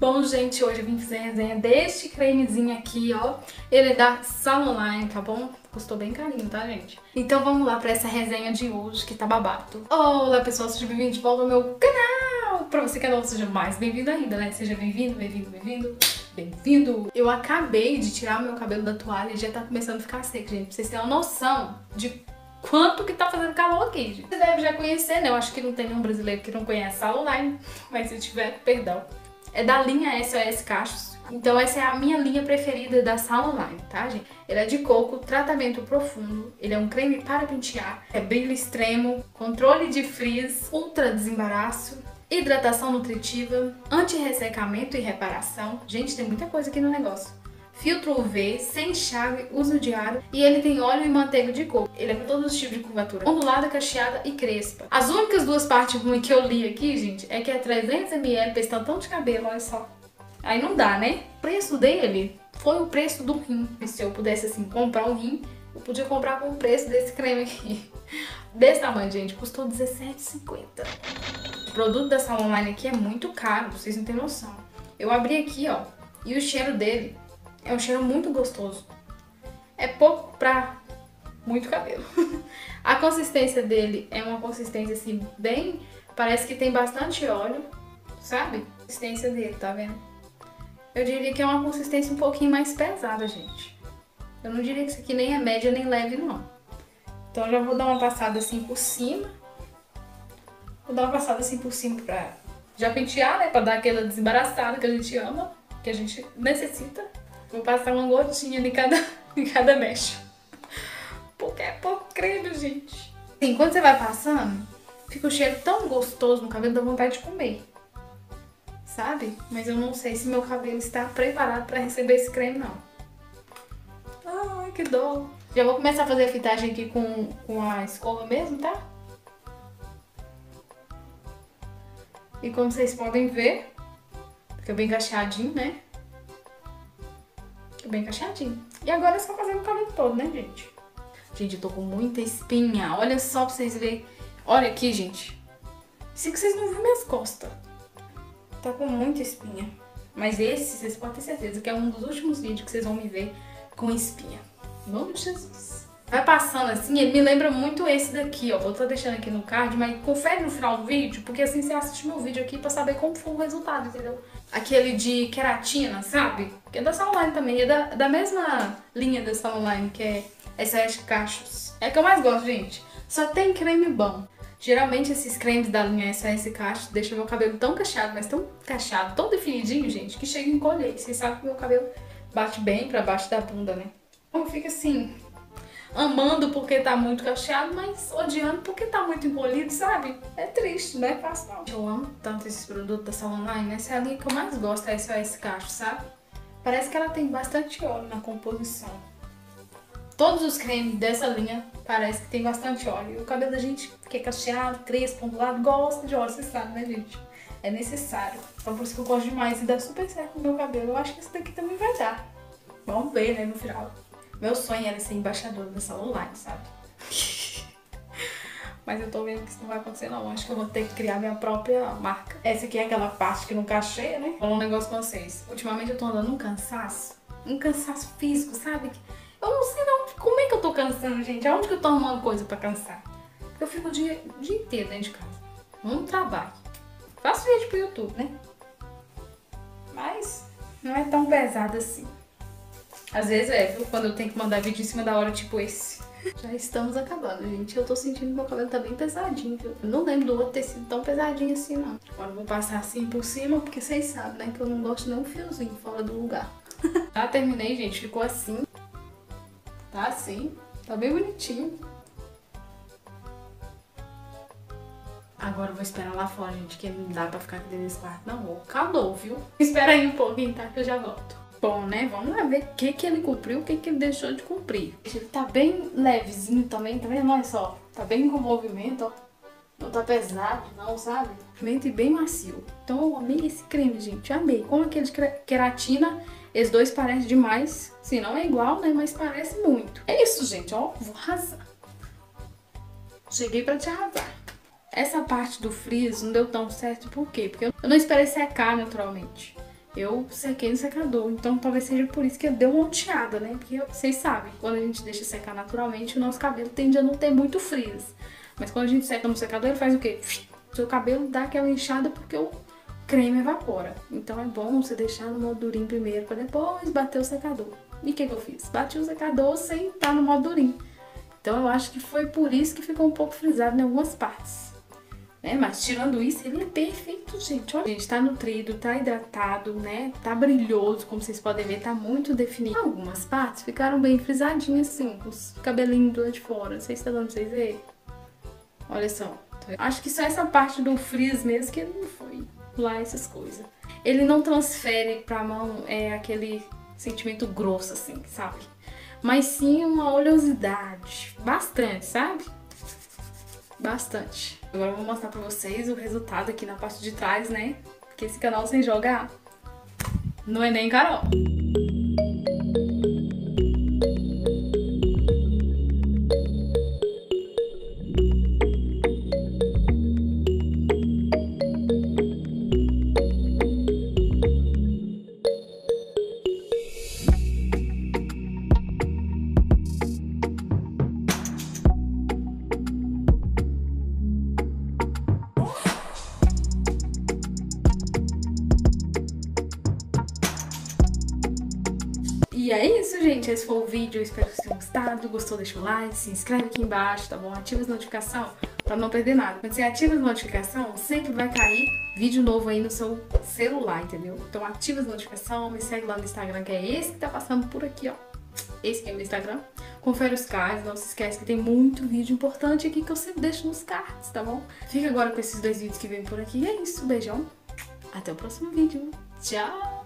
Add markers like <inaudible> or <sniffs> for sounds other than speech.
Bom, gente, hoje eu vim fazer a resenha deste cremezinho aqui, ó. Ele é da Salonline, tá bom? Custou bem carinho, tá, gente? Então vamos lá pra essa resenha de hoje, que tá babado. Olá, pessoal, seja bem-vindo de volta ao meu canal! Pra você que é novo, seja mais bem-vindo ainda, né? Seja bem-vindo, bem-vindo, bem-vindo, bem-vindo! Eu acabei de tirar meu cabelo da toalha e já tá começando a ficar seco, gente. Pra vocês terem uma noção de quanto que tá fazendo calor aqui, gente. Você deve já conhecer, né? Eu acho que não tem nenhum brasileiro que não conhece a Salonline, mas se tiver, perdão é da linha SOS Cachos. Então essa é a minha linha preferida da Salonline, tá, gente? Ele é de coco, tratamento profundo, ele é um creme para pentear, é brilho extremo, controle de frizz, ultra desembaraço, hidratação nutritiva, anti-ressecamento e reparação. Gente, tem muita coisa aqui no negócio filtro UV, sem chave, uso diário e ele tem óleo e manteiga de coco. Ele é para todos os tipos de curvatura, ondulada, cacheada e crespa. As únicas duas partes ruins que eu li aqui, gente, é que é 300ml para extensão de cabelo, olha só. Aí não dá, né? O preço dele foi o preço do rim. E se eu pudesse, assim, comprar um rim, eu podia comprar com o preço desse creme aqui. <laughs> Desse tamanho, gente, custou R$17,50. O produto Salon Online aqui é muito caro, vocês não têm noção. Eu abri aqui, ó, e o cheiro dele é um cheiro muito gostoso. É pouco pra muito cabelo. <laughs> a consistência dele é uma consistência assim, bem... Parece que tem bastante óleo, sabe? A consistência dele, tá vendo? Eu diria que é uma consistência um pouquinho mais pesada, gente. Eu não diria que isso aqui nem é média nem leve, não. Então eu já vou dar uma passada assim por cima. Vou dar uma passada assim por cima pra já pentear, né? Pra dar aquela desembaraçada que a gente ama, que a gente necessita. Vou passar uma gotinha de cada, <laughs> de cada mecha. Porque é pouco creme, gente. Assim, quando você vai passando, fica o cheiro tão gostoso no cabelo, dá vontade de comer. Sabe? Mas eu não sei se meu cabelo está preparado para receber esse creme, não. Ai, que dó. Já vou começar a fazer a fitagem aqui com, com a escova mesmo, tá? E como vocês podem ver, fica bem cacheadinho, né? Bem cacheadinho. E agora é só fazer o cabelo todo, né, gente? Gente, eu tô com muita espinha. Olha só pra vocês verem. Olha aqui, gente. Isso que vocês não viram minhas costas. Tá com muita espinha. Mas esse, vocês podem ter certeza que é um dos últimos vídeos que vocês vão me ver com espinha. Em nome de Jesus. Vai passando assim, ele me lembra muito esse daqui, ó. Vou estar deixando aqui no card, mas confere no final do vídeo, porque assim você assiste meu vídeo aqui pra saber como foi o resultado, entendeu? Aquele de queratina, sabe? Que é da Salonline também, é da, da mesma linha da Salonline, que é SS Cachos. É que eu mais gosto, gente. Só tem creme bom. Geralmente esses cremes da linha SS Cachos deixam meu cabelo tão cacheado, mas tão cacheado, tão definidinho, gente, que chega a encolher. Vocês sabem que meu cabelo bate bem pra baixo da bunda, né? Então fica assim, amando porque tá muito cacheado, mas odiando porque tá muito encolhido, sabe? É triste, não é fácil não. Eu amo tanto esses produtos da Salon Line, essa é a linha que eu mais gosto, é SOS Cacho, sabe? Parece que ela tem bastante óleo na composição. Todos os cremes dessa linha parece que tem bastante óleo. E o cabelo da gente que é cacheado, crespo, ondulado, gosta de óleo, você sabe, né, gente? É necessário. Então por isso que eu gosto demais e dá super certo no meu cabelo. Eu acho que esse daqui também vai dar. Vamos ver, né, no final. Meu sonho era ser embaixadora da Salon Line, sabe? <laughs> Mas eu tô vendo que isso não vai acontecer não. Acho que eu vou ter que criar minha própria marca. Essa aqui é aquela parte que não cacheia, né? Vou falar um negócio com vocês. Ultimamente eu tô andando um cansaço. Um cansaço físico, sabe? Eu não sei não como é que eu tô cansando, gente. Aonde que eu tô arrumando coisa pra cansar? Eu fico o dia, o dia inteiro dentro de casa. Não trabalho. Faço vídeo pro YouTube, né? Mas não é tão pesado assim. Às vezes é, viu? Quando eu tenho que mandar vídeo em cima da hora, tipo esse. Já estamos acabando, gente. Eu tô sentindo que meu cabelo tá bem pesadinho, viu? Eu não lembro do outro ter sido tão pesadinho assim, não. Agora eu vou passar assim por cima, porque vocês sabem, né? Que eu não gosto nem um fiozinho fora do lugar. <laughs> Já terminei, gente. Ficou assim. Tá assim. Tá bem bonitinho. Agora eu vou esperar lá fora, gente, que não dá pra ficar aqui dentro desse quarto, não. Calor, viu? <laughs> Espera aí um pouquinho, tá? Que eu já volto. Bom, né? Vamos lá ver o que, que ele cumpriu, o que, que ele deixou de cumprir. Ele tá bem levezinho também, tá vendo? Olha só, tá bem com movimento, ó. Não tá pesado, não, sabe? Mente bem macio. Então eu amei esse creme, gente, amei. Como aquele de queratina, esses dois parecem demais. Sim, não é igual, né? Mas parece muito. É isso, gente, ó. Vou arrasar. Cheguei pra te arrasar. Essa parte do frizz não deu tão certo, por quê? Porque eu não esperei secar naturalmente. Eu sequei no secador. Então talvez seja por isso que deu uma onteada, né? Porque vocês sabem, quando a gente deixa secar naturalmente, o nosso cabelo tende a não ter muito frizz. Mas quando a gente seca no secador, ele faz o quê? <sniffs> Seu cabelo dá aquela inchada porque o creme evapora. Então é bom você deixar no modo durinho primeiro, para depois bater o secador. E o que, que eu fiz? Bati o secador sem estar no modo durinho. Então eu acho que foi por isso que ficou um pouco frisado em algumas partes. Né? Mas tirando isso, ele é perfeito, gente. Olha, gente, tá nutrido, tá hidratado, né? Tá brilhoso, como vocês podem ver, tá muito definido. Algumas partes ficaram bem frisadinhas, assim, os cabelinhos do lado de fora. Não sei se tá dando pra vocês verem. Olha só. Acho que só essa parte do frizz mesmo que não foi lá essas coisas. Ele não transfere pra mão é, aquele sentimento grosso, assim, sabe? Mas sim uma oleosidade. Bastante, sabe? Bastante. Agora eu vou mostrar pra vocês o resultado aqui na parte de trás, né? Porque esse canal sem jogar não é nem Carol. E é isso, gente. Esse foi o vídeo. Espero que vocês tenham gostado. Gostou? Deixa o like, se inscreve aqui embaixo, tá bom? Ativa as notificações pra não perder nada. Quando você ativa as notificações, sempre vai cair vídeo novo aí no seu celular, entendeu? Então ativa as notificações, me segue lá no Instagram, que é esse que tá passando por aqui, ó. Esse que é o meu Instagram. Confere os cards, não se esquece que tem muito vídeo importante aqui que eu sempre deixo nos cards, tá bom? Fica agora com esses dois vídeos que vem por aqui. E é isso, beijão. Até o próximo vídeo. Tchau!